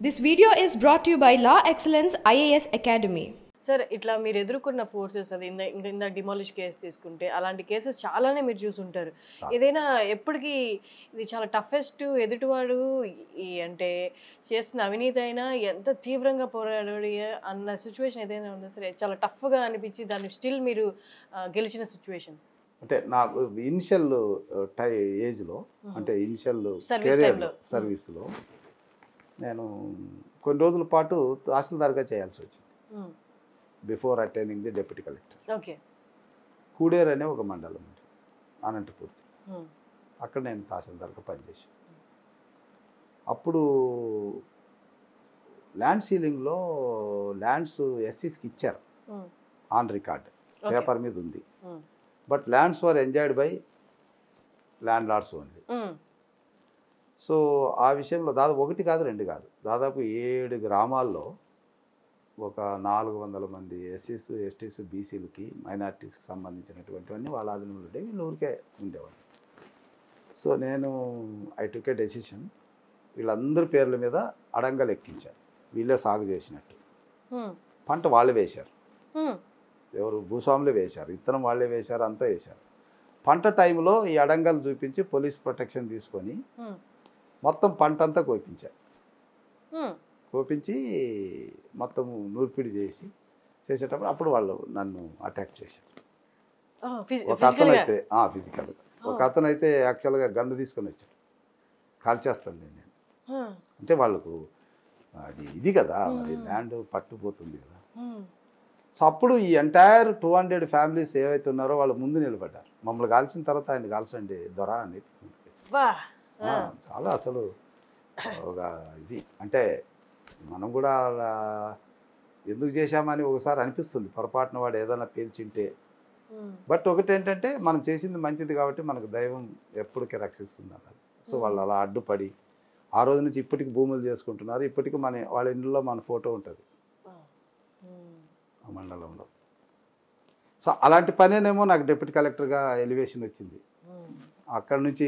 This video is brought to you by Law Excellence IAS Academy. Sir ఇట్లా మీరు ఎదుర్కొన్న forces అది ఇంద ఇంత డిమాలిష్ కేసు తీసుకుంటే అలాంటి కేసెస్ చాలానే మీరు చూసుంటారు. ఏదైనా ఎప్పటికీ ఇది చాలా టఫెస్ట్ ఎదుటివాడు ఈ అంటే చేస్తున్న అవినీతి అయినా ఎంత తీవ్రంగా పోరాడి అన్న సిచ్యువేషన్ ఏదైనా ఉందా సరే? చాలా టఫ్గా అనిపించి దాన్ని స్టిల్ మీరు గెలిచిన సిచ్యువేషన్ అంటే నాకు ఇనిషియల్ టై ఏజ్లో అంటే ఇనిషియల్లో. సర్వీస్లో నేను కొన్ని రోజుల పాటు తహసీల్దార్గా చేయాల్సి వచ్చింది. Before attaining the deputy collector okay. Kuderu అనే ఒక మండలం ఉంది. అనంతపూర్. అక్కడ నేను తహసీల్దార్గా పనిచేశాను. అప్పుడు ల్యాండ్ సీలింగ్లో ల్యాండ్స్ ఎస్సీస్కి ఇచ్చారు. On record. పేపర్ మీద ఉంది. But lands were enjoyed by landlords only so ఆ విషయంలో దాదాపు ఒకటి కాదు రెండు కాదు. దాదాపు ఏడు గ్రామాల్లో ఒక నాలుగు వందల మంది ఎస్సీస్ ఎస్టీస్ బీసీలకి మైనార్టీస్కి సంబంధించినటువంటివన్నీ వాళ్ళ ఆధీనంలో ఉండే వీళ్ళు ఊరికే ఉండేవాళ్ళు. సో నేను ఐ టుక్ ఏ డెసిషన్. వీళ్ళందరి పేర్ల మీద అడంగలు ఎక్కించాను. వీళ్ళే సాగు చేసినట్టు. పంట వాళ్ళే వేశారు. ఎవరు భూస్వాములే వేశారు. ఇత్తనం వాళ్ళే వేశారు అంతా వేశారు. పంట టైంలో ఈ అడంగలు చూపించి పోలీస్ ప్రొటెక్షన్ తీసుకొని మొత్తం పంట అంతా కోపించారు కోపించి మొత్తం నూర్పిడి చేసి చేసేటప్పుడు అప్పుడు వాళ్ళు నన్ను అటాక్ చేశారు. ఒక అతను అయితే ఫిజికల్ ఒక అతను అయితే యాక్చువల్గా గన్ను తీసుకొని వచ్చాడు. కాల్చేస్తాను నేను అంటే వాళ్ళకు అది ఇది కదా మరి ల్యాండ్ పట్టుపోతుంది కదా. సో అప్పుడు ఈ ఎంటైర్ టూ హండ్రెడ్ ఫ్యామిలీస్ ఏవైతే ఉన్నారో వాళ్ళు ముందు నిలబడ్డారు. మమ్మల్ని కాల్చిన తర్వాత ఆయన కాల్చండి దొర అని చాలా అసలు ఒక ఇది. అంటే మనం కూడా అలా ఎందుకు చేశామని ఒకసారి అనిపిస్తుంది. పొరపాటున వాడు ఏదైనా పేల్చింటే. బట్ ఒకటి ఏంటంటే మనం చేసింది మంచిది కాబట్టి మనకు దైవం ఎప్పటికీ రక్షిస్తుంది అన్నది సో వాళ్ళు అలా అడ్డుపడి ఆ రోజు నుంచి ఇప్పటికి భూములు చేసుకుంటున్నారు. ఇప్పటికీ మన వాళ్ళ ఇంట్లో మన ఫోటో ఉంటుంది. ఆ మండలంలో. సో అలాంటి పనేనేమో నాకు డిప్యూటీ కలెక్టర్గా ఎలివేషన్ వచ్చింది. అక్కడ నుంచి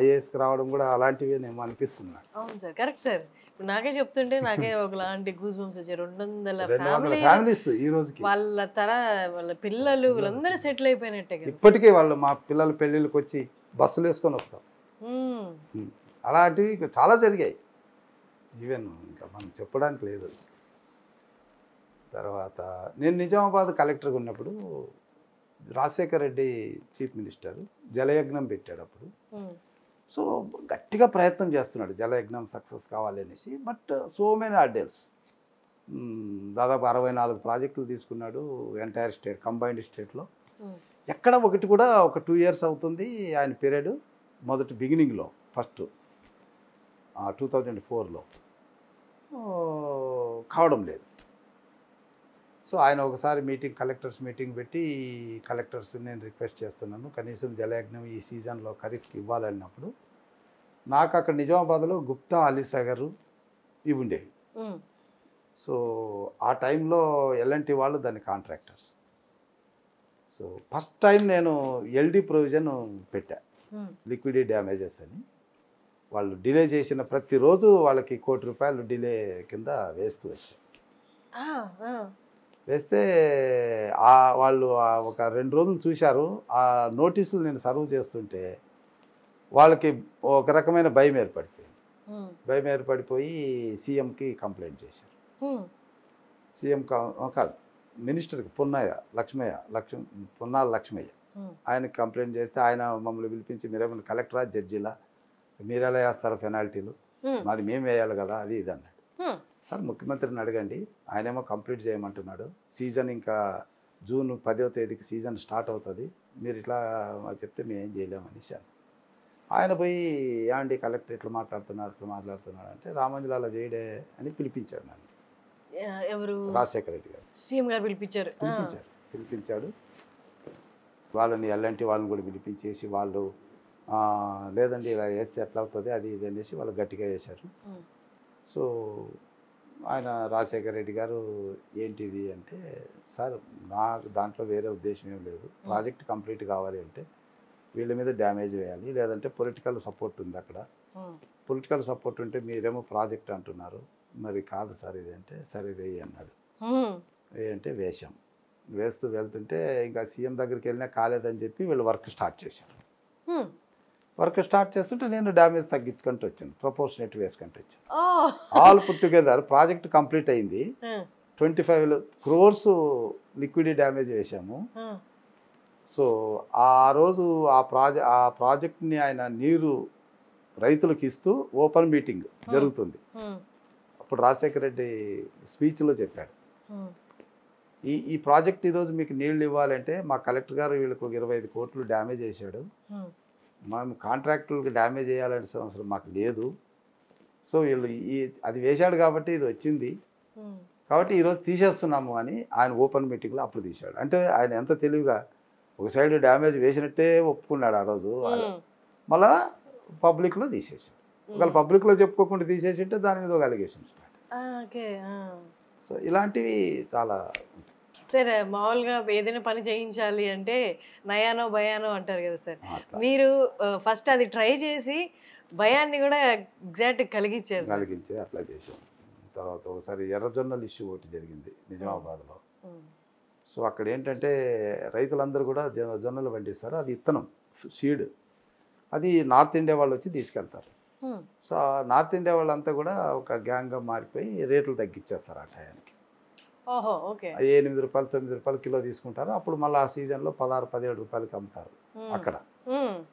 ఐఏఎస్కి రావడం కూడా అలాంటివేనేమో అనిపిస్తుంది నాకు. అవును సార్ కరెక్ట్ సార్. నాకే చెప్తుంటే నాకే ఒకలాంటి గూస్ బంప్స్ వచ్చాయి రెండు వందల ఫ్యామిలీస్ ఈ రోజుకి. వాళ్ళ తర వాళ్ళ పిల్లలు వీళ్ళందరూ సెటిల్ అయిపోయినట్టే ఇప్పటికీ వాళ్ళు మా పిల్లల పెళ్ళిళ్ళకి వచ్చి బస్సులు వేసుకొని వస్తాం. అలాంటివి చాలా జరిగాయి. ఈవెన్ ఇంకా మనం చెప్పడానికి లేదు. తర్వాత నేను నిజామాబాద్ కలెక్టర్గా ఉన్నప్పుడు రాజశేఖర్ రెడ్డి చీఫ్ మినిస్టర్ జలయజ్ఞం పెట్టాడు అప్పుడు. సో గట్టిగా ప్రయత్నం చేస్తున్నాడు జలయజ్ఞం సక్సెస్ కావాలి అనేసి. బట్ సో మెనీ అడ్డల్స్ దాదాపు అరవై నాలుగు ప్రాజెక్టులు తీసుకున్నాడు ఎంటైర్ స్టేట్ కంబైన్డ్ స్టేట్లో. ఎక్కడ ఒకటి కూడా ఒక టూ ఇయర్స్ అవుతుంది ఆయన పీరియడ్ మొదటి బిగినింగ్లో ఫస్ట్ టూ థౌజండ్ ఫోర్లో. కావడం లేదు. సో ఆయన ఒకసారి మీటింగ్ కలెక్టర్స్ మీటింగ్ పెట్టి కలెక్టర్స్ నేను రిక్వెస్ట్ చేస్తున్నాను కనీసం జలయజ్ఞం ఈ సీజన్లో ఖరీఫ్కి ఇవ్వాలన్నప్పుడు నాకు అక్కడ నిజామాబాద్లో గుప్తా అలీసాగర్ ఇవి ఉండేవి. సో ఆ టైంలో ఎల్ఎన్టీ వాళ్ళు దాని కాంట్రాక్టర్స్ సో ఫస్ట్ టైం నేను ఎల్డి ప్రొవిజన్ పెట్టా మ్మ్. లిక్విడిటీ డ్యామేజెస్ అని వాళ్ళు డిలే చేసిన ప్రతిరోజు వాళ్ళకి కోటి రూపాయలు డిలే కింద వేస్తూ ఆ. వేస్తే వాళ్ళు ఒక రెండు రోజులు చూశారు ఆ నోటీసులు నేను సర్వ్ చేస్తుంటే వాళ్ళకి ఒక రకమైన భయం ఏర్పడిపోయింది. భయం ఏర్పడిపోయి సీఎంకి కంప్లైంట్ చేశారు. సీఎం కాదు మినిస్టర్కి పున్నయ్య లక్ష్మయ్య లక్ష్మ పున్నాల లక్ష్మయ్య. ఆయనకి కంప్లైంట్ చేస్తే ఆయన మమ్మల్ని పిలిపించి మీరేమైనా కలెక్టరా జడ్జిలా మీరెలా వేస్తారు పెనాల్టీలు. మాది మేము వేయాలి కదా అది ఇది అన్నాడు. సార్ ముఖ్యమంత్రిని అడగండి. ఆయనేమో కంప్లీట్ చేయమంటున్నాడు. సీజన్ ఇంకా జూన్ పదో తేదీకి సీజన్ స్టార్ట్ అవుతుంది. మీరు ఇట్లా చెప్తే మేము ఏం అన్నాడు. ఆయన పోయి యాండి కలెక్టర్ ఇట్లా మాట్లాడుతున్నారు ఇట్లా మాట్లాడుతున్నాడు అంటే రామంజలాల చేయడే అని పిలిపించాడు నన్ను. ఎవరు? రాజశేఖర రెడ్డి గారు. సీఎం గారు పిలిపించారు. ఆ. పిలిపించాడు. వాళ్ళని ఎల్లంటి వాళ్ళని కూడా పిలిపించేసి వాళ్ళు "ఆ, లేదండి ఇలా వేస్తే ఎట్లా అవుతుంది అది ఇది అనేసి వాళ్ళు గట్టిగా వేశారు. సో ఆయన రాజశేఖర రెడ్డి గారు ఏంటిది అంటే సార్ నాకు దాంట్లో వేరే ఉద్దేశం ఏం లేదు. ప్రాజెక్ట్ కంప్లీట్ కావాలి అంటే వీళ్ళ మీద డ్యామేజ్ వేయాలి. లేదంటే పొలిటికల్ సపోర్ట్ ఉంది అక్కడ. పొలిటికల్ సపోర్ట్ ఉంటే మీరేమో ప్రాజెక్ట్ అంటున్నారు. మరి కాదు సార్ ఇది అంటే సరే వేయి అన్నాడు. అంటే వేశాం. వేస్తూ వెళ్తుంటే ఇంకా సీఎం దగ్గరికి వెళ్ళినా కాలేదని చెప్పి వీళ్ళు వర్క్ స్టార్ట్ చేశారు. వర్క్ స్టార్ట్ చేస్తుంటే నేను డ్యామేజ్ తగ్గించుకుంటూ వచ్చాను ప్రపోర్షనేట్ వేసుకుంటూ వచ్చాను ఓ. All put together project complete అయింది. Twenty five crores liquid damage um, so ఆ రోజు ఆ ప్రాజెక్ట్ ఆ ప్రాజెక్ట్ని ఆయన నీరు రైతులకు ఇస్తూ ఓపెన్ మీటింగ్ జరుగుతుంది. అప్పుడు రాజశేఖర రెడ్డి స్పీచ్లో చెప్పాడు. ఈ ఈ ప్రాజెక్ట్ ఈరోజు మీకు నీళ్ళు ఇవ్వాలంటే మా కలెక్టర్ గారు వీళ్ళకి ఒక ఇరవై ఐదు కోట్లు డ్యామేజ్ చేశాడు. మేము కాంట్రాక్టులకు డ్యామేజ్ చేయాలనే అవసరం మాకు లేదు. సో వీళ్ళు ఈ అది వేశాడు కాబట్టి ఇది వచ్చింది. కాబట్టి ఈరోజు తీసేస్తున్నాము అని ఆయన ఓపెన్ మీటింగ్లో అప్పుడు తీశాడు. అంటే ఆయన ఎంత తెలివిగా ఒక సైడ్ డ్యామేజ్ వేసినట్టే ఒప్పుకున్నాడు ఆ రోజు. మళ్ళా పబ్లిక్లో తీసేసాడు ఒకవేళ పబ్లిక్లో చెప్పుకోకుండా తీసేసి ఉంటే దాని మీద ఒక అలిగేషన్ స్టార్ట్ ఆ, ఓకే ఆ. సో ఇలాంటివి చాలా సార్ మామూలుగా ఏదైనా పని చేయించాలి అంటే నయానో భయానో అంటారు కదా సార్. మీరు ఫస్ట్ అది ట్రై చేసి భయాన్ని కూడా ఎగ్జాక్ట్ కలిగించారు కలిగించి అట్లా చేసాం తర్వాత ఒకసారి ఎర్రజొన్నల ఇష్యూ ఒకటి జరిగింది నిజామాబాద్లో. సో అక్కడ ఏంటంటే రైతులందరూ కూడా జొన్నలు పండిస్తారు. అది ఇత్తనం సీడ్. అది నార్త్ ఇండియా వాళ్ళు వచ్చి తీసుకెళ్తారు. సో నార్త్ ఇండియా వాళ్ళంతా కూడా ఒక గ్యాంగ్గా మారిపోయి రేట్లు తగ్గించేస్తారు ఆ టయానికి. ఎనిమిది రూపాయలు తొమ్మిది రూపాయలు కిలో తీసుకుంటారు. అప్పుడు మళ్ళీ ఆ సీజన్లో పదహారు పదిహేడు రూపాయలకి అమ్ముతారు అక్కడ.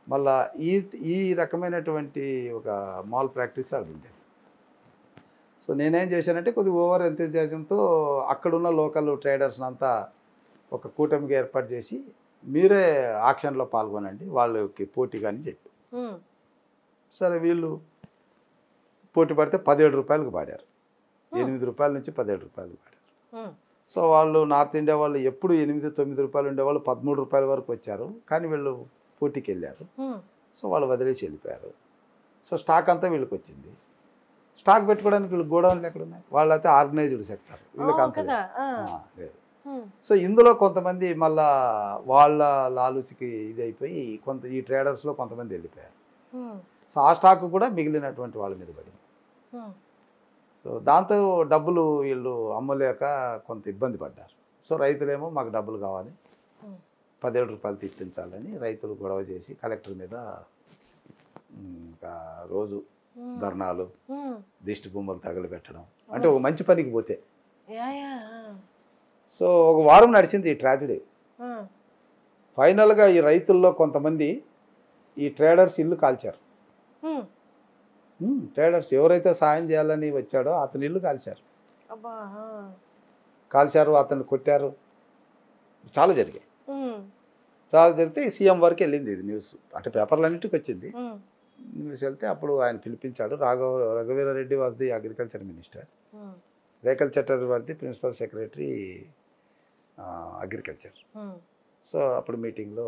మళ్ళా ఈ ఈ రకమైనటువంటి ఒక మాల్ ప్రాక్టీస్ అది ఉండేది. సో నేనేం చేశానంటే కొద్దిగా ఓవర్ ఎంతజాజంతో అక్కడున్న లోకల్ ట్రేడర్స్ అంతా ఒక కూటమికి ఏర్పాటు చేసి మీరే ఆక్షన్లో పాల్గొనండి వాళ్ళకి పోటీగా అని చెప్పి. సరే వీళ్ళు పోటీ పడితే పదిహేడు రూపాయలకు పాడారు. ఎనిమిది రూపాయల నుంచి పదిహేడు రూపాయలు పాడారు. సో వాళ్ళు నార్త్ ఇండియా వాళ్ళు ఎప్పుడు ఎనిమిది తొమ్మిది రూపాయలు ఉండేవాళ్ళు పదమూడు రూపాయల వరకు వచ్చారు. కానీ వీళ్ళు పోటీకి వెళ్ళారు. సో వాళ్ళు వదిలేసి వెళ్ళిపోయారు. సో స్టాక్ అంతా వీళ్ళకి వచ్చింది. స్టాక్ పెట్టుకోవడానికి వీళ్ళు గోడౌన్లు ఎక్కడ ఉన్నాయి వాళ్ళైతే ఆర్గనైజ్డ్ సెక్టర్. వీళ్ళకి అంత లేదు. సో ఇందులో కొంతమంది మళ్ళా వాళ్ళ లాలుచికి ఇది అయిపోయి కొంత ఈ ట్రేడర్స్లో కొంతమంది వెళ్ళిపోయారు. సో ఆ స్టాక్ కూడా మిగిలినటువంటి వాళ్ళ మీద పడింది. సో దాంతో డబ్బులు వీళ్ళు అమ్మలేక కొంత ఇబ్బంది పడ్డారు. సో రైతులేమో మాకు డబ్బులు కావాలి. పదిహేడు రూపాయలు తిప్పించాలని రైతులు గొడవ చేసి కలెక్టర్ మీద ఇంకా రోజు ధర్నాలు దిష్టి బొమ్మలు తగలబెట్టడం. అంటే ఒక మంచి పనికి పోతే. సో ఒక వారం నడిచింది ఈ ట్రాజడీ. ఫైనల్గా ఈ రైతుల్లో కొంతమంది ఈ ట్రేడర్స్ ఇల్లు కాల్చారు. ట్రేడర్స్ ఎవరైతే సాయం చేయాలని వచ్చాడో అతని ఇల్లు కాల్చారు. కాల్చారు అతన్ని కొట్టారు. చాలా జరిగాయి. చాలా జరిగితే సీఎం వరకు వెళ్ళింది ఇది న్యూస్. అంటే పేపర్లన్నింటికి వచ్చింది. న్యూస్ వెళ్తే అప్పుడు ఆయన పిలిపించాడు. Raghava Raghuveera Reddy was the agriculture minister రేఖల్ చట్టర్జీ was the principal secretary agriculture so అప్పుడు మీటింగ్లో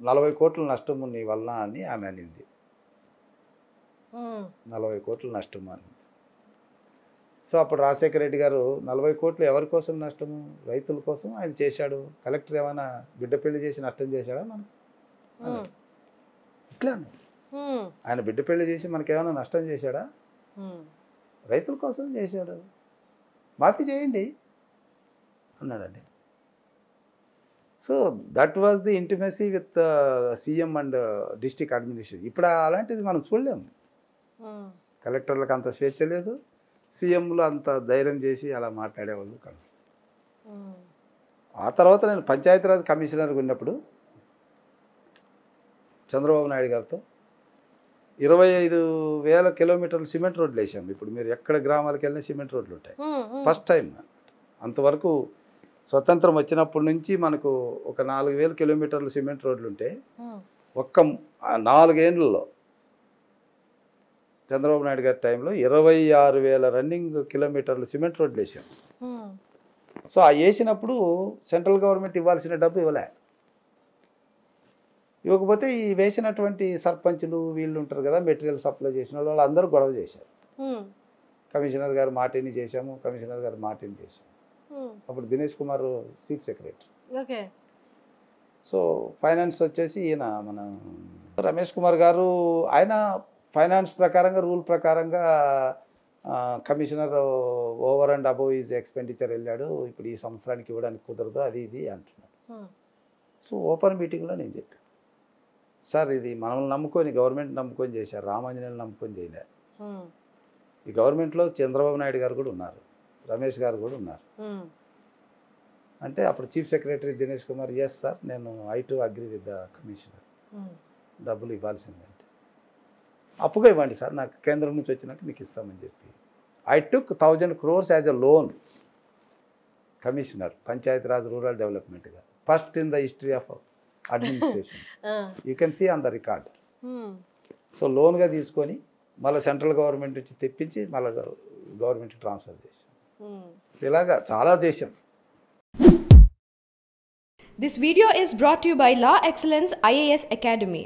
నలభై కోట్ల నష్టము నీ వలన అని ఆమె అనింది. నలభై కోట్ల నష్టము అని సో అప్పుడు రాజశేఖర రెడ్డి గారు నలభై కోట్లు ఎవరి కోసం నష్టము? రైతుల కోసం ఆయన చేశాడు. కలెక్టర్ ఏమైనా బిడ్డ పెళ్ళి చేసి నష్టం చేశాడా మనం ఇట్లా ఆయన బిడ్డ పెళ్ళి చేసి మనకేమైనా నష్టం చేశాడా? రైతుల కోసం చేశాడు. మాఫీ చేయండి అన్నాడండి. So that was the intimacy with CM and district administration ఇప్పుడు అలాంటిది మనం చూడలేము. కలెక్టర్లకు అంత స్వేచ్ఛ లేదు. సీఎంలు అంత ధైర్యం చేసి అలా మాట్లాడేవాళ్ళు కాదు. ఆ. తర్వాత నేను పంచాయతీరాజ్ కమిషనర్గా ఉన్నప్పుడు చంద్రబాబు నాయుడు గారితో ఇరవై ఐదు వేల కిలోమీటర్లు సిమెంట్ రోడ్లు వేసాం ఇప్పుడు మీరు ఎక్కడ గ్రామాలకు వెళ్ళినా సిమెంట్ రోడ్లు ఉంటాయి. ఫస్ట్ టైం అంతవరకు స్వతంత్రం వచ్చినప్పటి నుంచి మనకు ఒక నాలుగు వేల కిలోమీటర్లు సిమెంట్ రోడ్లు ఉంటే ఒక్క నాలుగేండ్లలో చంద్రబాబు నాయుడు గారి టైంలో ఇరవై ఆరు వేల రన్నింగ్ కిలోమీటర్లు సిమెంట్ రోడ్లు వేసాం సో ఆ వేసినప్పుడు సెంట్రల్ గవర్నమెంట్ ఇవ్వాల్సిన డబ్బు ఇవ్వలే. ఇవ్వకపోతే ఈ వేసినటువంటి సర్పంచులు వీళ్ళు ఉంటారు కదా మెటీరియల్ సప్లై చేసిన వాళ్ళు వాళ్ళందరూ గొడవ చేశారు. కమిషనర్ గారు మాటిని చేశాము కమిషనర్ గారు మాటిని చేశాము అప్పుడు Dinesh Kumar chief secretary. Okay. So finance వచ్చేసి ఈయన మన రమేష్ కుమార్ గారు ఆయన ఫైనాన్స్ ప్రకారంగా రూల్ ప్రకారంగా commissioner over and above is expenditure వెళ్ళాడు. ఇప్పుడు ఈ సంవత్సరానికి ఇవ్వడానికి కుదరదు అది ఇది అంటున్నాడు. సో ఓపెన్ మీటింగ్లో నేను చెప్పాను. సార్ ఇది మనల్ని నమ్ముకొని గవర్నమెంట్ నమ్ముకొని చేశారు రామాంజనేయులు నమ్ముకొని చేయలే ఈ గవర్నమెంట్లో చంద్రబాబు నాయుడు గారు కూడా ఉన్నారు రమేష్ గారు కూడా ఉన్నారు. అంటే అప్పుడు chief secretary Dinesh Kumar yes sir నేను I too agree with the commissioner డబ్బులు ఇవ్వాల్సిందంటే అప్పుగా ఇవ్వండి సార్ నాకు కేంద్రం నుంచి వచ్చినాక మీకు ఇస్తామని చెప్పి. I took thousand crores as a loan commissioner Panchayati Raj డెవలప్మెంట్గా first in the history of administration you can see on the record so లోన్గా తీసుకొని మళ్ళీ సెంట్రల్ గవర్నమెంట్ నుంచి తెప్పించి మళ్ళీ గవర్నమెంట్ ట్రాన్స్ఫర్ చేసాం. ఇలాగా చాలా చేసాం This video is brought to you by Law Excellence IAS Academy.